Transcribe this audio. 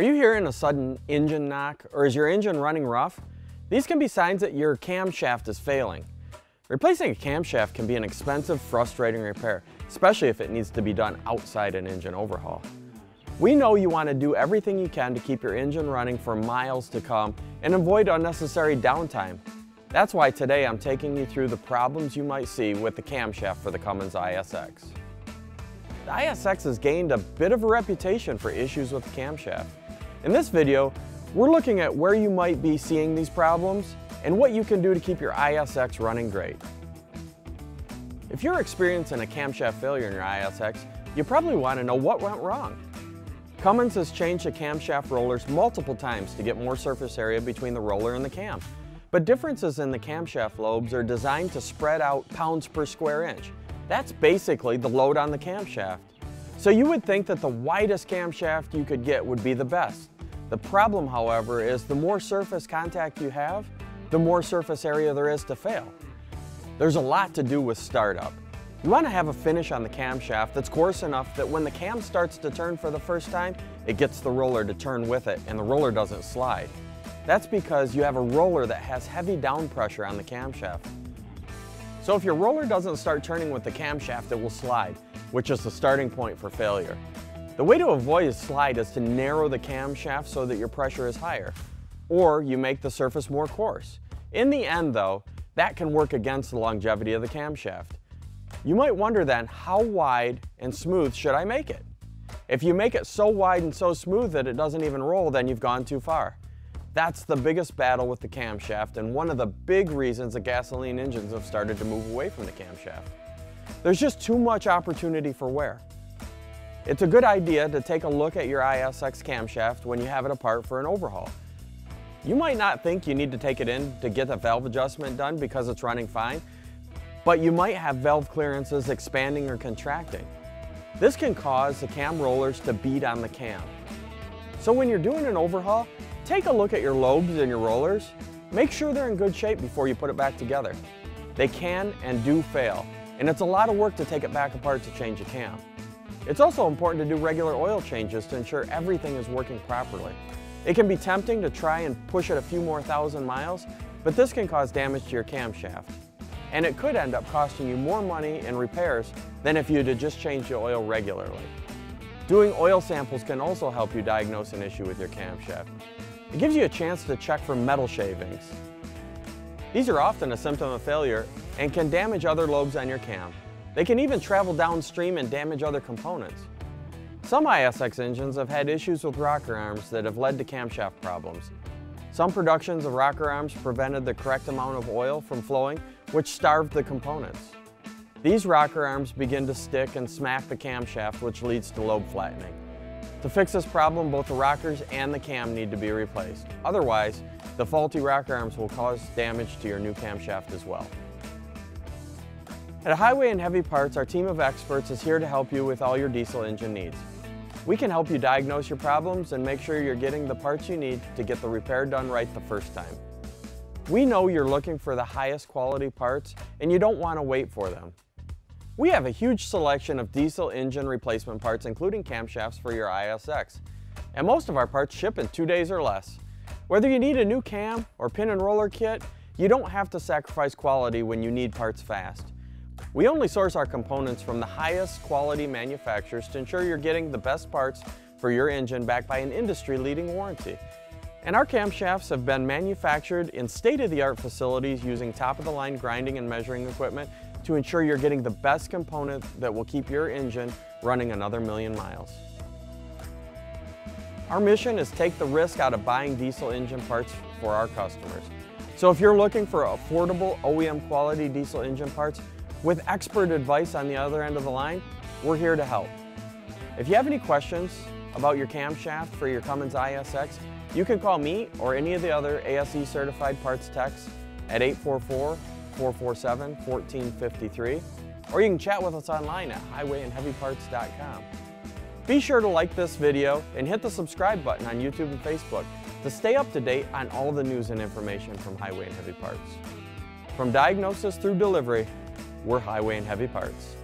Are you hearing a sudden engine knock or is your engine running rough? These can be signs that your camshaft is failing. Replacing a camshaft can be an expensive, frustrating repair, especially if it needs to be done outside an engine overhaul. We know you want to do everything you can to keep your engine running for miles to come and avoid unnecessary downtime. That's why today I'm taking you through the problems you might see with the camshaft for the Cummins ISX. The ISX has gained a bit of a reputation for issues with the camshaft. In this video, we're looking at where you might be seeing these problems and what you can do to keep your ISX running great. If you're experiencing a camshaft failure in your ISX, you probably want to know what went wrong. Cummins has changed the camshaft rollers multiple times to get more surface area between the roller and the cam. But differences in the camshaft lobes are designed to spread out pounds per square inch. That's basically the load on the camshaft. So you would think that the widest camshaft you could get would be the best. The problem, however, is the more surface contact you have, the more surface area there is to fail. There's a lot to do with startup. You want to have a finish on the camshaft that's coarse enough that when the cam starts to turn for the first time, it gets the roller to turn with it and the roller doesn't slide. That's because you have a roller that has heavy down pressure on the camshaft. So if your roller doesn't start turning with the camshaft, it will slide, which is the starting point for failure. The way to avoid a slide is to narrow the camshaft so that your pressure is higher, or you make the surface more coarse. In the end though, that can work against the longevity of the camshaft. You might wonder then, how wide and smooth should I make it? If you make it so wide and so smooth that it doesn't even roll, then you've gone too far. That's the biggest battle with the camshaft and one of the big reasons that gasoline engines have started to move away from the camshaft. There's just too much opportunity for wear. It's a good idea to take a look at your ISX camshaft when you have it apart for an overhaul. You might not think you need to take it in to get the valve adjustment done because it's running fine, but you might have valve clearances expanding or contracting. This can cause the cam rollers to bead on the cam. So when you're doing an overhaul, Take a look at your lobes and your rollers. Make sure they're in good shape before you put it back together. They can and do fail, and it's a lot of work to take it back apart to change a cam. It's also important to do regular oil changes to ensure everything is working properly. It can be tempting to try and push it a few more thousand miles, but this can cause damage to your camshaft. And it could end up costing you more money in repairs than if you'd just changed the oil regularly. Doing oil samples can also help you diagnose an issue with your camshaft. It gives you a chance to check for metal shavings. These are often a symptom of failure and can damage other lobes on your cam. They can even travel downstream and damage other components. Some ISX engines have had issues with rocker arms that have led to camshaft problems. Some productions of rocker arms prevented the correct amount of oil from flowing, which starved the components. These rocker arms begin to stick and smack the camshaft, which leads to lobe flattening. To fix this problem, both the rockers and the cam need to be replaced. Otherwise, the faulty rocker arms will cause damage to your new camshaft as well. At Highway and Heavy Parts, our team of experts is here to help you with all your diesel engine needs. We can help you diagnose your problems and make sure you're getting the parts you need to get the repair done right the first time. We know you're looking for the highest quality parts and you don't want to wait for them. We have a huge selection of diesel engine replacement parts including camshafts for your ISX. And most of our parts ship in two days or less. Whether you need a new cam or pin and roller kit, you don't have to sacrifice quality when you need parts fast. We only source our components from the highest quality manufacturers to ensure you're getting the best parts for your engine backed by an industry-leading warranty. And our camshafts have been manufactured in state-of-the-art facilities using top-of-the-line grinding and measuring equipment to ensure you're getting the best component that will keep your engine running another million miles. Our mission is take the risk out of buying diesel engine parts for our customers. So if you're looking for affordable OEM quality diesel engine parts with expert advice on the other end of the line, we're here to help. If you have any questions about your camshaft for your Cummins ISX, you can call me or any of the other ASE certified parts techs at 844 447 1453, or you can chat with us online at highwayandheavyparts.com. Be sure to like this video and hit the subscribe button on YouTube and Facebook to stay up to date on all the news and information from Highway and Heavy Parts. From diagnosis through delivery, we're Highway and Heavy Parts.